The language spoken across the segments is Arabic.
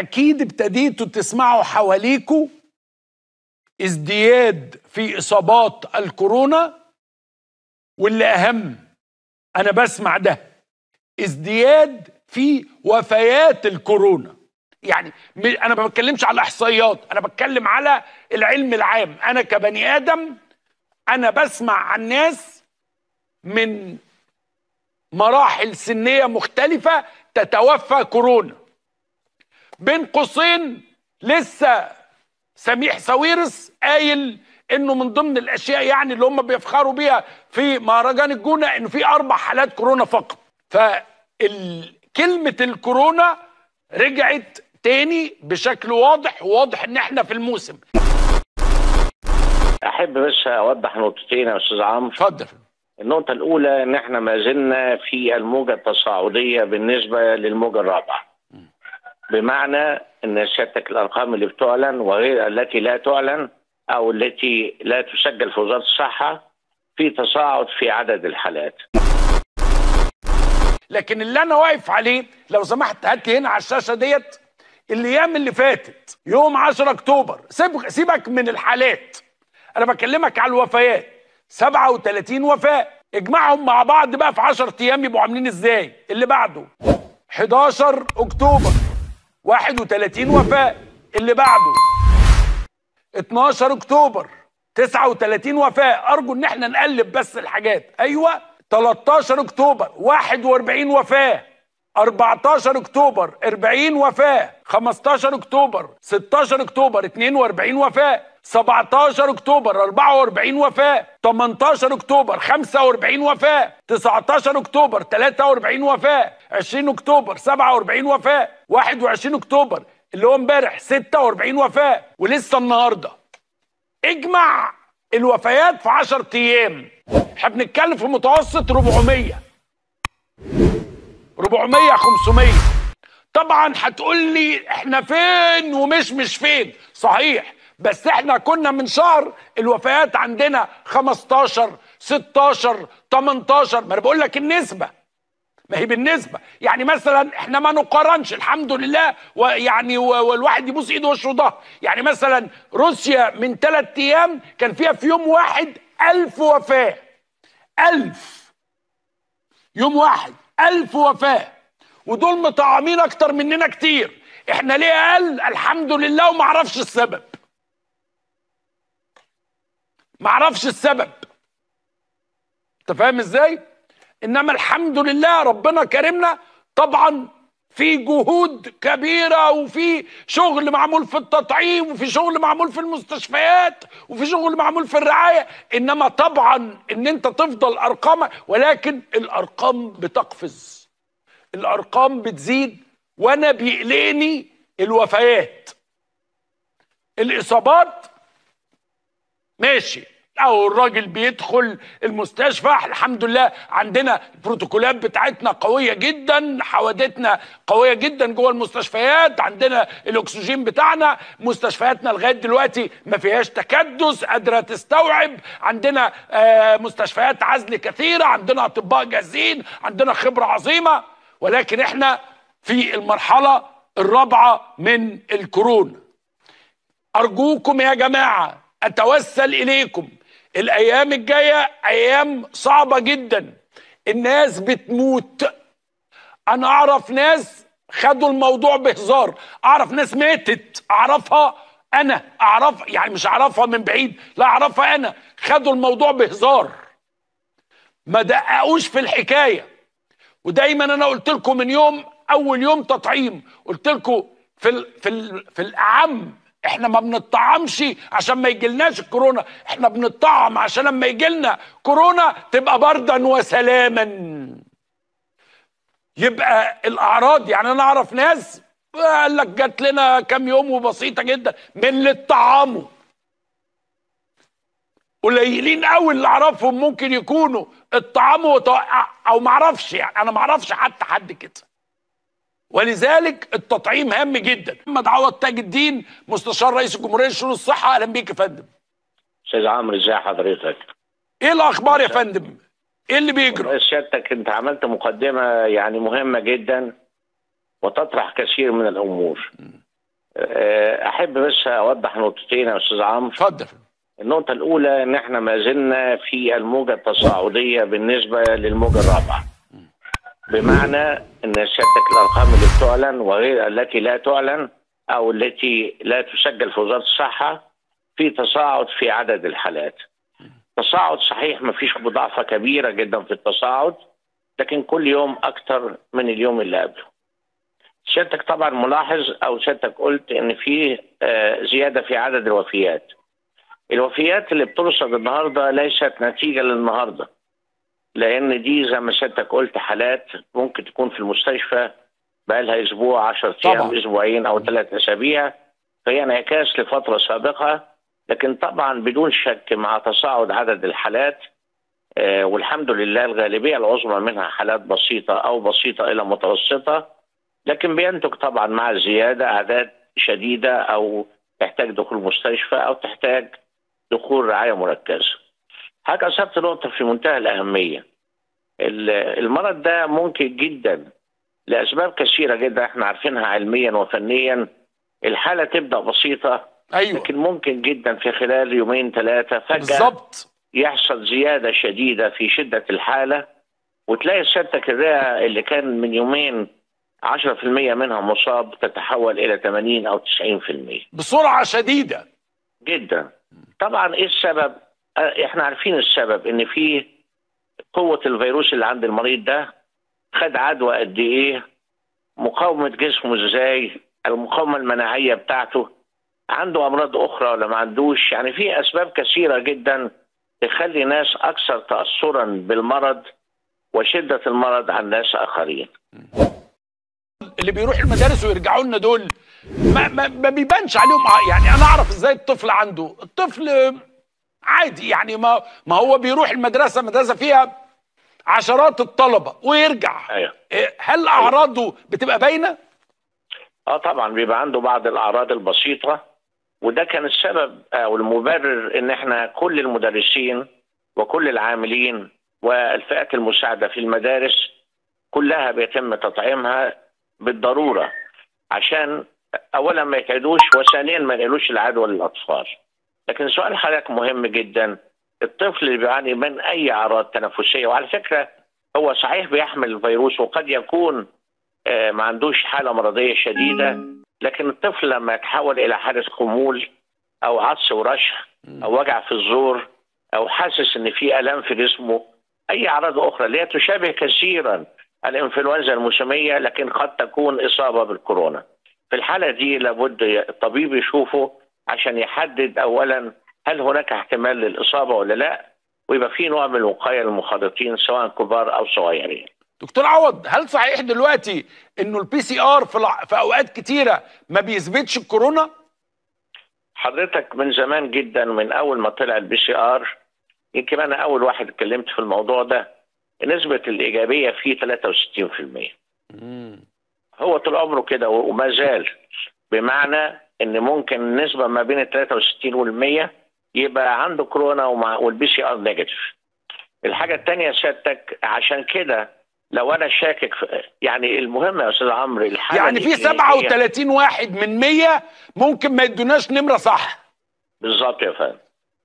أكيد ابتديتوا تسمعوا حواليكوا ازدياد في إصابات الكورونا واللي أهم أنا بسمع ده ازدياد في وفيات الكورونا. يعني أنا ما بتكلمش على الاحصائيات أنا بتكلم على العلم العام. أنا كبني آدم أنا بسمع عن ناس من مراحل سنية مختلفة تتوفى كورونا. بين قوسين لسه سميح ساويرس قايل إنه من ضمن الأشياء يعني اللي هم بيفخروا بيها في مهرجان الجونة إنه في أربع حالات كورونا فقط. فكلمة الكورونا رجعت تاني بشكل واضح وواضح إن إحنا في الموسم. أحب بس أوضح نقطتين يا أستاذ عمرو. اتفضل. النقطة الأولى إن إحنا ما زلنا في الموجة التصاعدية بالنسبة للموجة الرابعة. بمعنى إن سيادتك الأرقام اللي بتعلن وغير التي لا تعلن أو التي لا تسجل في وزارة الصحة في تصاعد في عدد الحالات. لكن اللي أنا واقف عليه لو سمحت هات لي هنا على الشاشة ديت الأيام اللي فاتت يوم 10 أكتوبر سيبك سيبك من الحالات. أنا بكلمك على الوفيات 37 وفاة اجمعهم مع بعض بقى في 10 أيام يبقوا عاملين إزاي اللي بعده 11 أكتوبر 31 وفاة اللي بعده. 12 اكتوبر 39 وفاة أرجو إن إحنا نقلب بس الحاجات. أيوه 13 اكتوبر 41 وفاة 14 اكتوبر 40 وفاة 15 اكتوبر 16 اكتوبر 42 وفاة 17 أكتوبر 44 وفاة 18 أكتوبر 45 وفاة 19 أكتوبر 43 وفاة 20 أكتوبر 47 وفاة 21 أكتوبر اللي هو امبارح 46 وفاة ولسه النهارده. اجمع الوفيات في 10 أيام. إحنا بنتكلم في متوسط 400 400 500 طبعا هتقول لي إحنا فين ومش مش فين. صحيح. بس إحنا كنا من شهر الوفيات عندنا 15 16 18 ما أنا بقول لك النسبة. ما هي بالنسبة. يعني مثلا إحنا ما نقارنش الحمد لله ويعني والواحد يبوس ايده وشه وظهر يعني مثلا روسيا من ثلاث أيام كان فيها في يوم واحد ألف وفاة. ألف. يوم واحد ألف وفاة. ودول مطعمين أكتر مننا كتير. إحنا ليه أقل؟ الحمد لله وما أعرفش السبب. ما أعرفش السبب. انت فاهم إزاي؟ انما الحمد لله ربنا كرمنا طبعا في جهود كبيرة وفي شغل معمول في التطعيم وفي شغل معمول في المستشفيات وفي شغل معمول في الرعاية انما طبعا ان انت تفضل أرقام ولكن الأرقام بتقفز. الأرقام بتزيد وأنا بيقلقني الوفيات. الإصابات ماشي أو الراجل بيدخل المستشفى. الحمد لله عندنا البروتوكولات بتاعتنا قوية جدا حوادثنا قوية جدا جوه المستشفيات. عندنا الأكسجين بتاعنا مستشفياتنا لغاية دلوقتي ما فيهاش تكدس قادرة تستوعب. عندنا آه مستشفيات عزل كثيرة. عندنا أطباء جاهزين عندنا خبرة عظيمة. ولكن إحنا في المرحلة الرابعة من الكورونا. أرجوكم يا جماعة أتوسل إليكم. الأيام الجاية أيام صعبة جدا. الناس بتموت. أنا أعرف ناس خدوا الموضوع بهزار. أعرف ناس ماتت. أعرفها أنا. اعرف يعني مش أعرفها من بعيد. لا أعرفها أنا. خدوا الموضوع بهزار. ما دققوش في الحكاية. ودايما أنا قلت لكم من يوم أول يوم تطعيم. قلت لكم في ال في ال في الأعم. إحنا ما بنطعمش عشان ما يجيلناش الكورونا إحنا بنطعم عشان لما يجيلنا كورونا تبقى بردا وسلاما. يبقى الأعراض يعني أنا أعرف ناس قال لك جات لنا كام يوم وبسيطة جدا من اللي اتطعموا. قليلين قوي اللي أعرفهم ممكن يكونوا اتطعموا أو ما أعرفش يعني أنا ما أعرفش حتى حد كده. ولذلك التطعيم هام جدا. محمد عوض تاج الدين مستشار رئيس الجمهورية لشؤون الصحة أهلا بيك يا فندم. أستاذ عمرو ازي حضرتك؟ إيه الأخبار يا فندم؟ إيه اللي بيجرى سيادتك أنت عملت مقدمة يعني مهمة جدا وتطرح كثير من الأمور. آه، أحب بس أوضح نقطتين يا أستاذ عمرو. اتفضل. النقطة الأولى إن إحنا ما زلنا في الموجة التصاعدية بالنسبة للموجة الرابعة. بمعنى إن سيادتك الأرقام اللي بتعلن وغير التي لا تعلن أو التي لا تسجل في وزارة الصحة في تصاعد في عدد الحالات. تصاعد صحيح ما فيش مضاعفة كبيرة جدا في التصاعد لكن كل يوم أكتر من اليوم اللي قبله. سيادتك طبعا ملاحظ أو سيادتك قلت إن في آه، زيادة في عدد الوفيات. الوفيات اللي بترصد النهارده ليست نتيجة للنهاردة لأن دي زي ما سيادتك قلت حالات ممكن تكون في المستشفى بقى لها أسبوع 10 طبعاً. أيام أسبوعين أو ثلاث أسابيع فهي انعكاس لفترة سابقة لكن طبعا بدون شك مع تصاعد عدد الحالات آه، والحمد لله الغالبية العظمى منها حالات بسيطة أو بسيطة إلى متوسطة لكن بينتج طبعا مع الزياده أعداد شديدة أو تحتاج دخول مستشفى أو تحتاج دخول رعاية مركزة. حضرتك اثرت نقطة في منتهى الأهمية. ال- المرض ده ممكن جدا لأسباب كثيرة جدا إحنا عارفينها علميا وفنيا. الحالة تبدأ بسيطة أيوه. لكن ممكن جدا في خلال يومين ثلاثة فجأة بالظبط يحصل زيادة شديدة في شدة الحالة. وتلاقي سيادتك الرئة اللي كان من يومين 10% منها مصاب تتحول إلى 80 أو 90%. بسرعة شديدة. جدا. طبعا إيه السبب؟ إحنا عارفين السبب إن في قوة الفيروس اللي عند المريض ده خد عدوى قد إيه مقاومة جسمه إزاي المقاومة المناعية بتاعته عنده أمراض أخرى ولا ما عندوش. يعني في أسباب كثيرة جدا تخلي ناس أكثر تأثرا بالمرض وشدة المرض عن ناس آخرين. اللي بيروح المدارس ويرجعوا لنا دول ما, ما, ما بيبانش عليهم. ع- يعني أنا أعرف إزاي الطفل عنده. الطفل عادي يعني ما ما هو بيروح المدرسة مدرسة فيها عشرات الطلبة ويرجع. أيوه. إيه، هل أعراضه بتبقى باينة؟ آه طبعا بيبقى عنده بعض الأعراض البسيطة وده كان السبب أو المبرر إن إحنا كل المدرسين وكل العاملين والفئات المساعدة في المدارس كلها بيتم تطعيمها بالضرورة عشان اولا ما يتعدوش وثانيا ما ينقلوش العدوى للأطفال. لكن سؤال حضرتك مهم جدا. الطفل اللي بيعاني من أي أعراض تنفسية؟ وعلى فكرة هو صحيح بيحمل الفيروس وقد يكون آه، ما عندوش حالة مرضية شديدة لكن الطفل لما يتحول إلى حاله خمول أو عطس ورشح أو وجع في الزور أو حاسس إن في الام في جسمه أي أعراض أخرى اللي هي تشابه كثيرا الإنفلونزا الموسمية لكن قد تكون إصابة بالكورونا. في الحالة دي لابد الطبيب يشوفه عشان يحدد اولا هل هناك احتمال للإصابة ولا لا ويبقى في نوع من الوقايه للمخالطين سواء كبار أو صغيرين. دكتور عوض هل صحيح دلوقتي إنه ال PCR في, في أوقات كتيرة ما بيثبتش الكورونا؟ حضرتك من زمان جدا من أول ما طلع ال PCR يمكن أنا أول واحد اتكلمت في الموضوع ده نسبة الإيجابية فيه 63% هو طول عمره كده وما زال. بمعنى إن ممكن النسبة ما بين ال 63 وال 100 يبقى عنده كورونا وال PCR negative. الحاجة الثانية سيادتك عشان كده لو أنا شاكك في يعني المهم يا أستاذ عمرو الحالة يعني في الإكلينيكية- 37 واحد من 100 ممكن ما يدوناش نمرة صح. بالظبط يا فندم.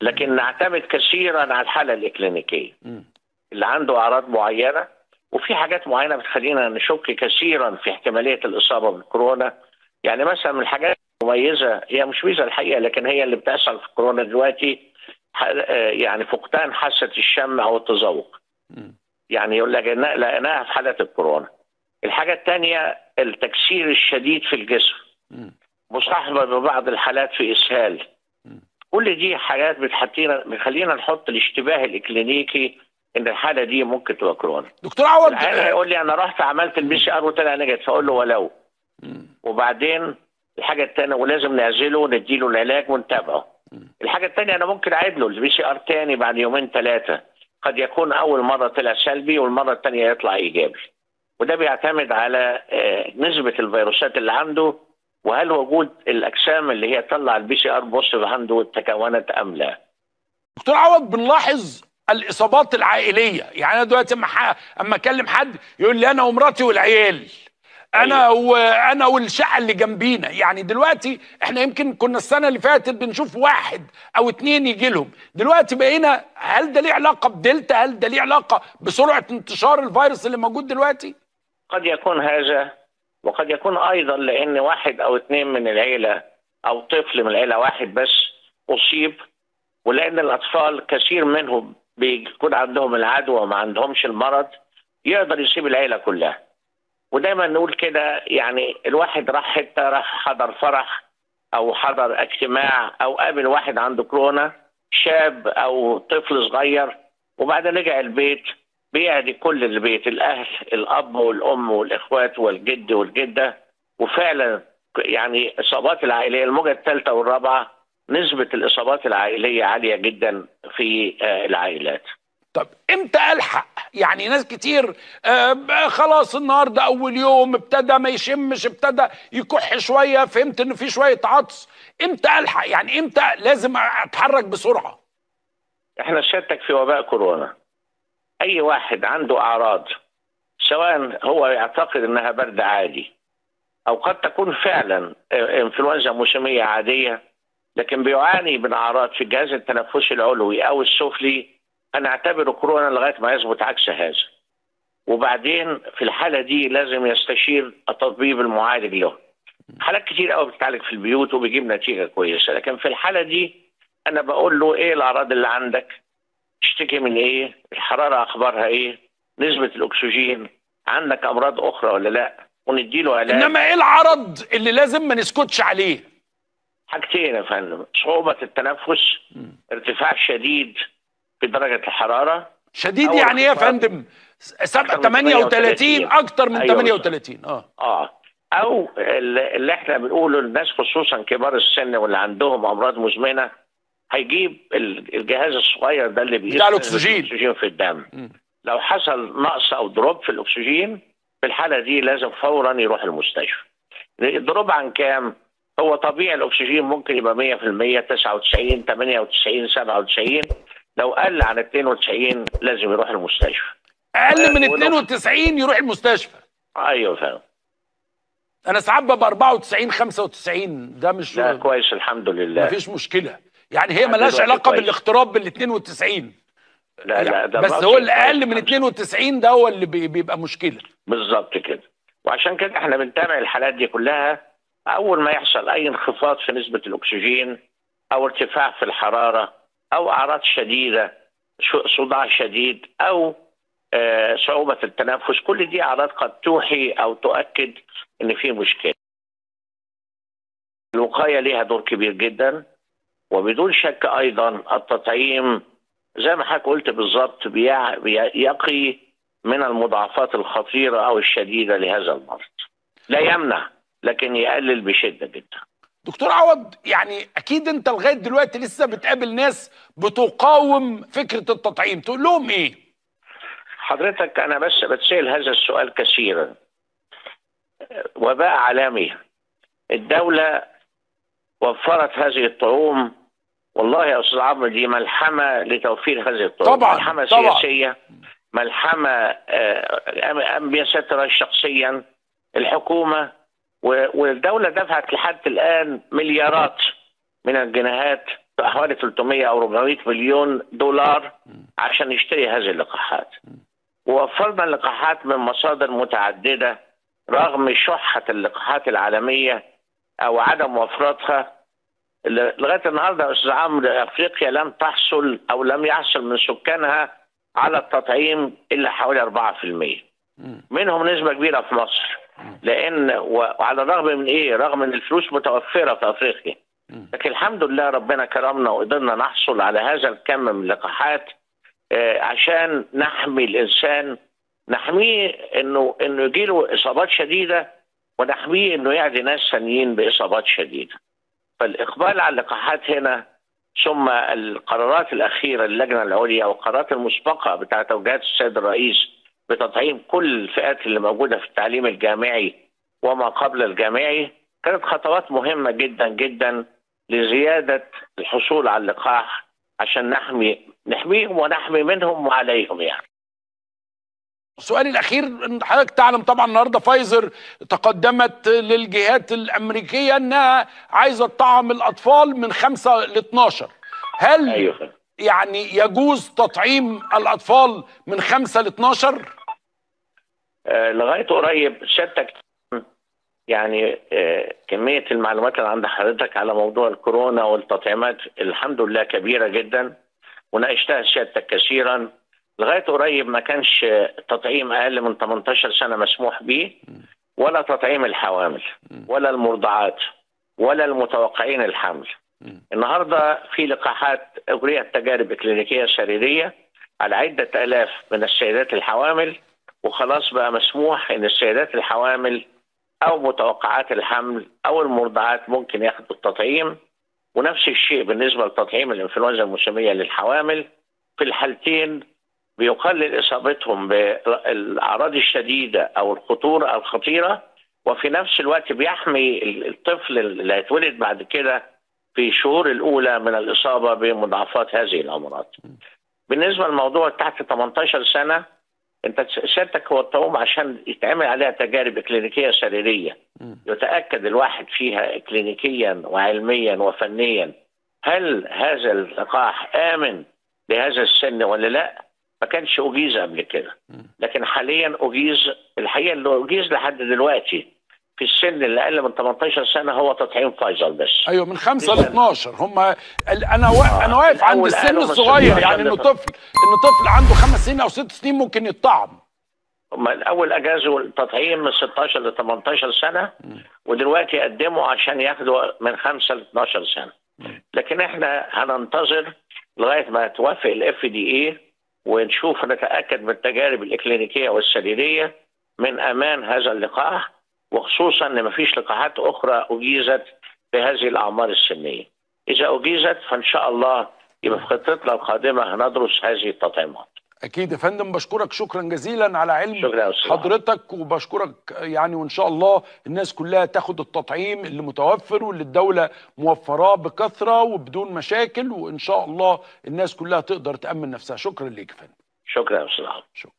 لكن نعتمد كثيرا على الحالة الإكلينيكية. اللي عنده أعراض معينة وفي حاجات معينة بتخلينا نشك كثيرا في احتمالية الإصابة بالكورونا. يعني مثلا من الحاجات المميزه هي مش ميزة الحقيقة لكن هي اللي بتحصل في الكورونا دلوقتي آه، يعني فقدان حاسة الشم أو التذوق. يعني يقول لك لقيناها في حالات الكورونا. الحاجة الثانية التكسير الشديد في الجسم. مصاحبة ببعض الحالات في إسهال. كل دي حاجات بتحطينا بتخلينا نحط الاشتباه الإكلينيكي إن الحالة دي ممكن تبقى كورونا. دكتور عوض العيان هيقول لي أنا رحت عملت ال PCR وطلع negative. فاقول له ولو وبعدين الحاجة الثانية ولازم نعزله ونديله العلاج ونتابعه. الحاجة الثانية أنا ممكن أعيد له ال PCR تاني بعد يومين ثلاثة قد يكون أول مرة طلع سلبي والمرة الثانية يطلع إيجابي. وده بيعتمد على آه، نسبة الفيروسات اللي عنده وهل وجود الأجسام اللي هي تطلع ال PCR positive عنده تكونت أم لا. دكتور عوض بنلاحظ الإصابات العائلية. يعني أنا دلوقتي أما أما أكلم حد يقول لي أنا ومراتي والعيال. أنا وأنا والشقه اللي جنبينا. يعني دلوقتي إحنا يمكن كنا السنة اللي فاتت بنشوف واحد أو اتنين يجي لهم. دلوقتي بقينا هل ده ليه علاقة بدلتا؟ هل ده ليه علاقة بسرعة انتشار الفيروس اللي موجود دلوقتي؟ قد يكون هذا وقد يكون أيضا لأن واحد أو اثنين من العيلة أو طفل من العيلة واحد بس أصيب ولأن الأطفال كثير منهم بيكون عندهم العدوى وما عندهمش المرض يقدر يسيب العيلة كلها. ودايما نقول كده يعني الواحد راح حتة راح حضر فرح أو حضر اجتماع أو قابل واحد عنده كورونا شاب أو طفل صغير وبعدين رجع البيت بيعدي كل البيت الأهل الأب والأم والإخوات والجد والجدة وفعلا يعني الإصابات العائلية الموجة الثالثة والرابعة نسبة الإصابات العائلية عالية جدا في العائلات. طب إمتى ألحق؟ يعني ناس كتير آه خلاص النهارده أول يوم ابتدى ما يشمش ابتدى يكح شوية فهمت ان في شوية عطس إمتى ألحق؟ يعني إمتى لازم أتحرك بسرعة؟ إحنا سيادتك في وباء كورونا أي واحد عنده أعراض سواء هو يعتقد إنها برد عادي أو قد تكون فعلا إنفلونزا موسمية عادية لكن بيعاني من أعراض في الجهاز التنفسي العلوي أو السفلي أنا اعتبره كورونا لغاية ما يثبت عكس هذا. وبعدين في الحالة دي لازم يستشير الطبيب المعالج له. حالات كتير قوي بتتعالج في البيوت وبيجيب نتيجة كويسة. لكن في الحالة دي أنا بقول له إيه الأعراض اللي عندك؟ تشتكي من إيه؟ الحرارة أخبارها إيه؟ نسبة الأكسجين؟ عندك أمراض أخرى ولا لأ؟ ونديله علاج. إنما إيه العرض اللي لازم ما نسكتش عليه؟ حاجتين يا فندم. صعوبة التنفس ارتفاع شديد في درجة الحرارة. شديد يعني إيه يا فندم؟ 38 أكتر من 38 آه. آه. أو اللي إحنا بنقوله للناس خصوصا كبار السن واللي عندهم أمراض مزمنة هيجيب الجهاز الصغير ده اللي بتاع الأكسجين. الأكسجين في الدم. م. لو حصل نقص أو drop في الأكسجين في الحالة دي لازم فورا يروح المستشفى. ال drop عن كام؟ هو طبيعي الأكسجين ممكن يبقى 100% 99 98 97 لو قل عن 92 لازم يروح المستشفى. أقل من 92 يروح المستشفى. أيوه فاهم. أنا ساعات ببقى 94 95 ده مش لا كويس الحمد لله. مفيش مشكلة. يعني هي ملهاش علاقة كويس. بالاغتراب بال 92 لا لا ده بس هو اللي أقل من 92 ده هو اللي بيبقى مشكلة. بالظبط كده. وعشان كده إحنا بنتابع الحالات دي كلها. أول ما يحصل أي انخفاض في نسبة الأكسجين أو ارتفاع في الحرارة أو أعراض شديدة صداع شديد أو آه صعوبة التنفس. كل دي أعراض قد توحي أو تؤكد إن في مشكلة. الوقاية ليها دور كبير جدا وبدون شك أيضا التطعيم زي ما حضرتك قلت بالظبط بيقي من المضاعفات الخطيرة أو الشديدة لهذا المرض. لا يمنع لكن يقلل بشدة جدا. دكتور عوض يعني أكيد انت لغايه دلوقتي لسه بتقابل ناس بتقاوم فكره التطعيم تقول لهم إيه حضرتك أنا بس بتسال هذا السؤال كثيرا وباء عالمي الدولة وفرت هذه الطعوم والله يا أستاذ عمرو دي ملحمه لتوفير هذه الطعوم طبعا ملحمه طبعا. سياسيه ملحمه بها سترها شخصيا الحكومة والدولة دفعت لحد الآن مليارات من الجنيهات حوالي 300 أو 400 مليون دولار عشان نشتري هذه اللقاحات. ووفرنا اللقاحات من مصادر متعددة رغم شحة اللقاحات العالمية أو عدم وفرتها. لغاية النهارده يا أستاذ عمرو أفريقيا لم تحصل أو لم يحصل من سكانها على التطعيم إلا حوالي 4% منهم نسبة كبيرة في مصر. لأن وعلى الرغم من إيه؟ رغم إن الفلوس متوفرة في أفريقيا لكن الحمد لله ربنا كرمنا وقدرنا نحصل على هذا الكم من اللقاحات آه عشان نحمي الإنسان نحميه انه إنه يجيله إصابات شديدة ونحميه إنه يعدي ناس ثانيين بإصابات شديدة. فالإقبال على اللقاحات هنا ثم القرارات الأخيرة للجنه العليا والقرارات المسبقة بتاعة توجيهات السيد الرئيس بتطعيم كل الفئات اللي موجودة في التعليم الجامعي وما قبل الجامعي كانت خطوات مهمة جدا جدا لزيادة الحصول على اللقاح عشان نحمي نحميهم ونحمي منهم وعليهم يعني. سؤالي الأخير حضرتك تعلم طبعا النهارده فايزر تقدمت للجهات الأمريكية إنها عايزة تطعم الأطفال من 5 ل 12 هل أيوه. يعني يجوز تطعيم الأطفال من 5 ل 12 آه، لغاية قريب سيادتك يعني آه، كمية المعلومات اللي عند حضرتك على موضوع الكورونا والتطعيمات الحمد لله كبيرة جدا وناقشتها سيادتك كثيرا. لغاية قريب ما كانش تطعيم أقل من 18 سنة مسموح به ولا تطعيم الحوامل ولا المرضعات ولا المتوقعين الحمل. النهارده في لقاحات اجريت تجارب كلينيكية سريريه على عدة آلاف من السيدات الحوامل وخلاص بقى مسموح إن السيدات الحوامل أو متوقعات الحمل أو المرضعات ممكن ياخدوا التطعيم. ونفس الشيء بالنسبة لتطعيم الإنفلونزا الموسمية للحوامل. في الحالتين بيقلل إصابتهم بالأعراض الشديدة أو الخطورة الخطيرة. وفي نفس الوقت بيحمي الطفل اللي هيتولد بعد كده في الشهور الأولى من الإصابة بمضاعفات هذه الأمراض. بالنسبة للموضوع تحت 18 سنة انت سيادتك هو الطعوم عشان يتعمل عليها تجارب كلينيكية سريرية. يتأكد الواحد فيها كلينيكيا وعلميا وفنيا. هل هذا اللقاح آمن لهذا السن ولا لا؟ ما كانش أجيز قبل كده. لكن حاليا أجيز الحقيقة اللي أجيز لحد دلوقتي في السن اللي أقل من 18 سنة هو تطعيم فايزر بس. أيوه من 5 ل 12 هم أنا وا... أنا واقف عند السن الصغير 16 يعني إنه طفل إنه طفل عنده خمس سنين أو ست سنين ممكن يطعم هم الأول اجازوا التطعيم من 16 ل 18 سنة ودلوقتي قدموا عشان ياخدوا من 5 ل 12 سنة. لكن إحنا هننتظر لغاية ما توافق الاف دي اي ونشوف نتأكد من التجارب الإكلينيكية والسريرية. من أمان هذا اللقاح. وخصوصا إن مفيش لقاحات أخرى أجيزت في هذه الأعمار السنية. إذا أجيزت فإن شاء الله يبقى في خطتنا القادمة هندرس هذه التطعيمات. أكيد يا فندم بشكرك شكرا جزيلا على علم شكرا حضرتك وبشكرك يعني وإن شاء الله الناس كلها تاخد التطعيم اللي متوفر واللي الدولة موفراه بكثرة وبدون مشاكل وإن شاء الله الناس كلها تقدر تأمن نفسها شكرا ليك يا فندم شكرا يا أستاذ. شكرا